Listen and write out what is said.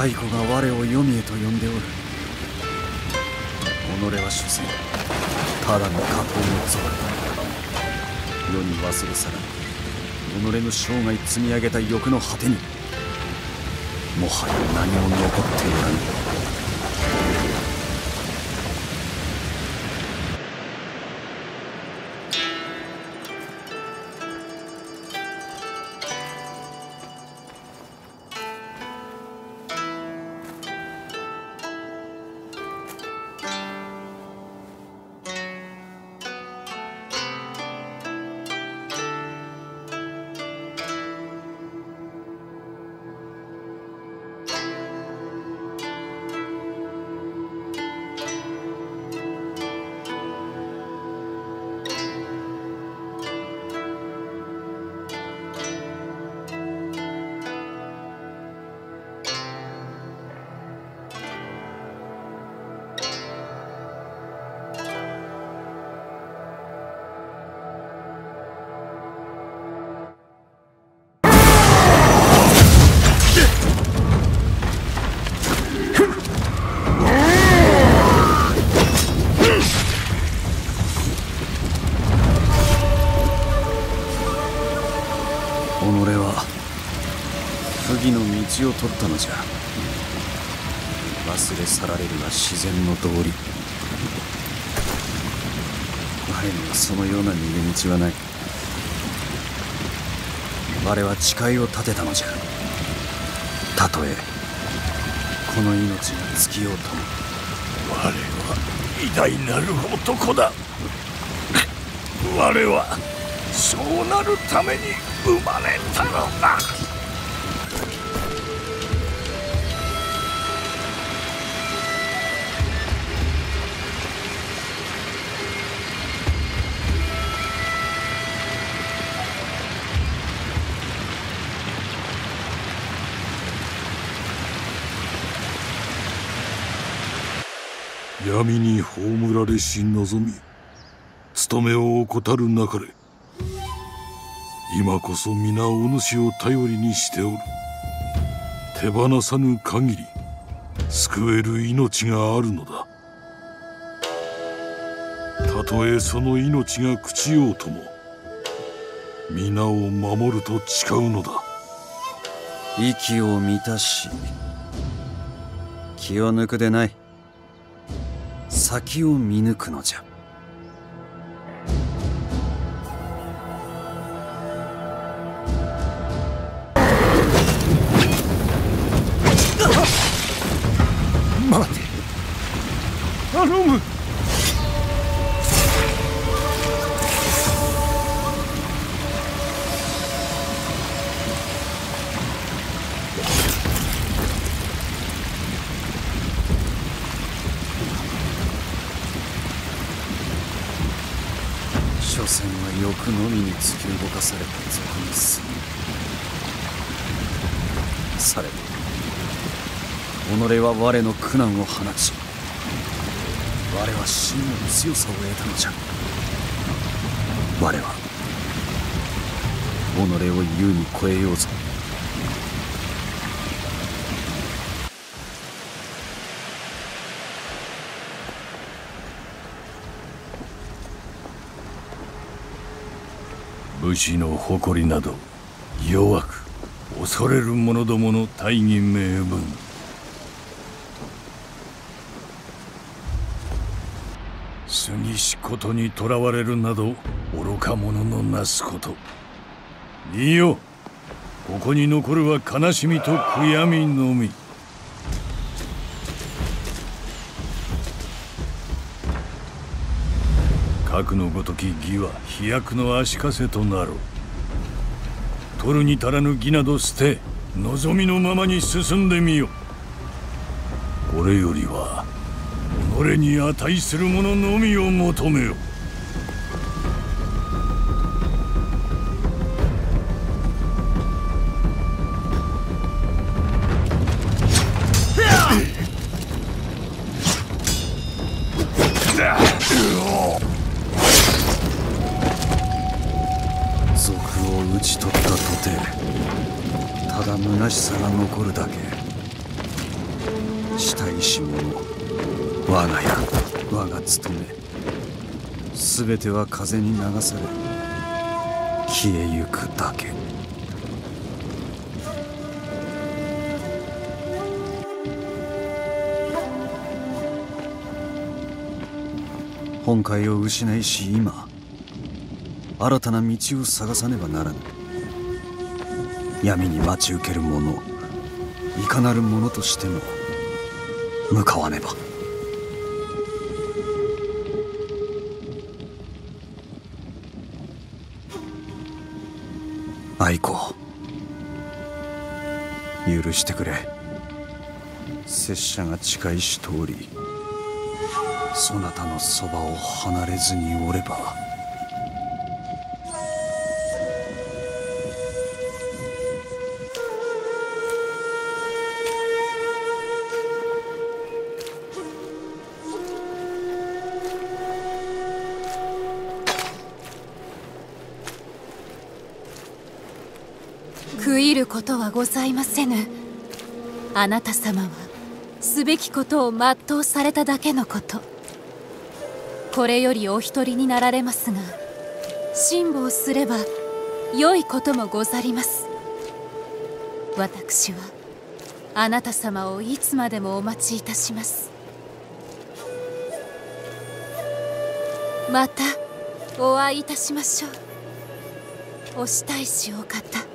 愛子が我を黄泉へと呼んでおる。己は所詮ただの加工の像世に忘れ去ら己の生涯積み上げた欲の果てに。もはや何も残っておらぬ。道を取ったのじゃ。忘れ去られるは自然の道理。我にはそのような逃げ道はない。我は誓いを立てたのじゃ。たとえこの命が尽きようとも。我は偉大なる男だ。我はそうなるために生まれたのだ。闇に葬られし望み務めを怠るなかれ。今こそ皆お主を頼りにしておる。手放さぬ限り救える命があるのだ。たとえその命が朽ちようとも皆を守ると誓うのだ。息を満たし気を抜くでない。先を見抜くのじゃ。待て。頼む。所詮は欲のみに突き動かされた賊に過ぎされど己は我の苦難を放ち我は真の強さを得たのじゃ。我は己を優に超えようぞ。武士の誇りなど弱く恐れる者どもの大義名分。過ぎしことにとらわれるなど愚か者のなすこと。いいよここに残るは悲しみと悔やみのみ。核のごとき義は飛躍の足かせとなろう。取るに足らぬ義など捨て望みのままに進んでみよこれよりは己に値する者のみを求めよしたいし者我が家我が務め。全ては風に流され。消えゆくだけ。本会を失いし今新たな道を探さねばならぬ。闇に待ち受ける者。いかなる者としても。向かわねば。愛子許してくれ。拙者が近いし通りそなたのそばを離れずにおれば。悔いることはございませぬ。あなた様はすべきことを全うされただけのこと。これよりお一人になられますが辛抱すれば良いこともござります。私はあなた様をいつまでもお待ちいたします。またお会いいたしましょう。おしたいしお方